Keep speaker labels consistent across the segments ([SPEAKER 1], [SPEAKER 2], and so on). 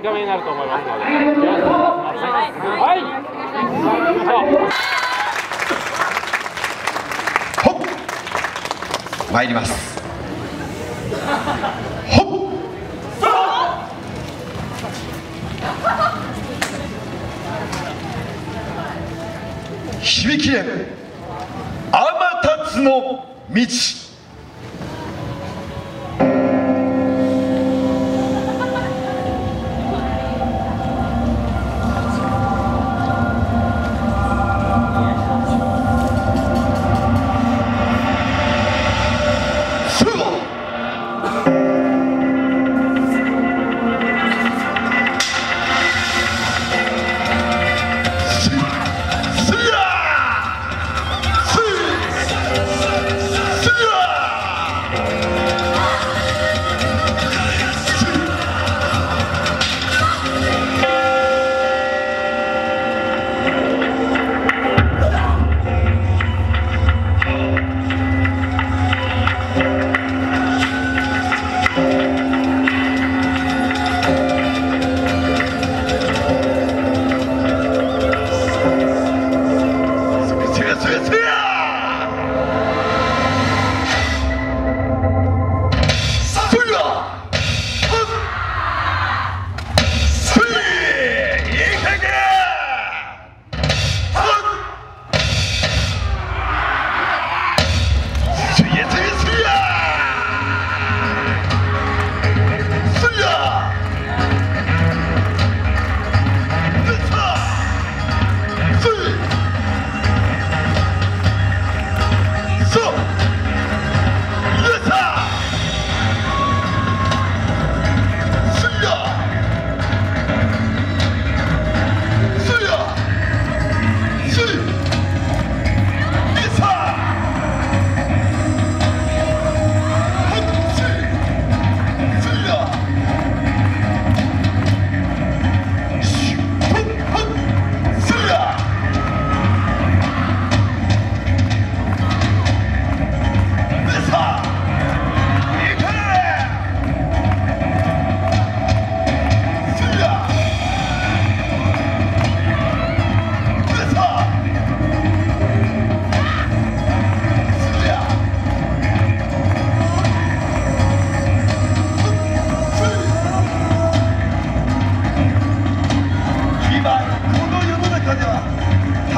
[SPEAKER 1] 短めになると思いますのでい。はい、参ります。ほっ。響きへ。あ天達の道。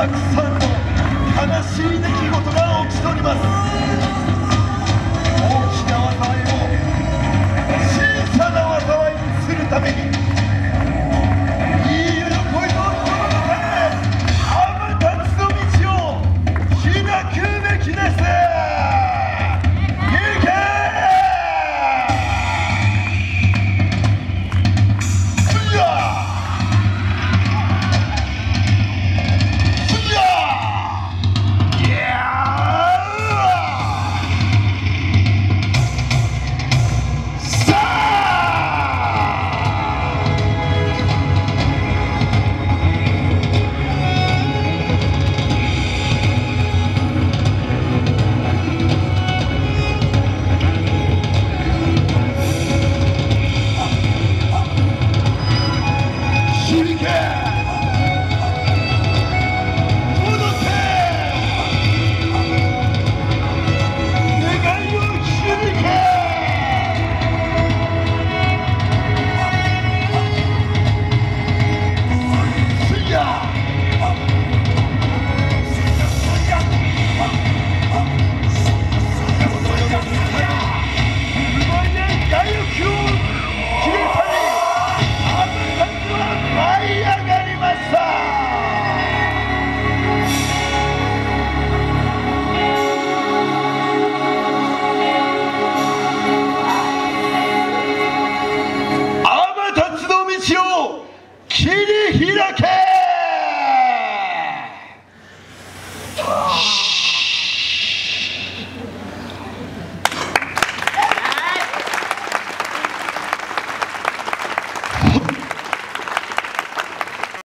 [SPEAKER 1] たくさんの悲しい出来事が起きております。切り開け。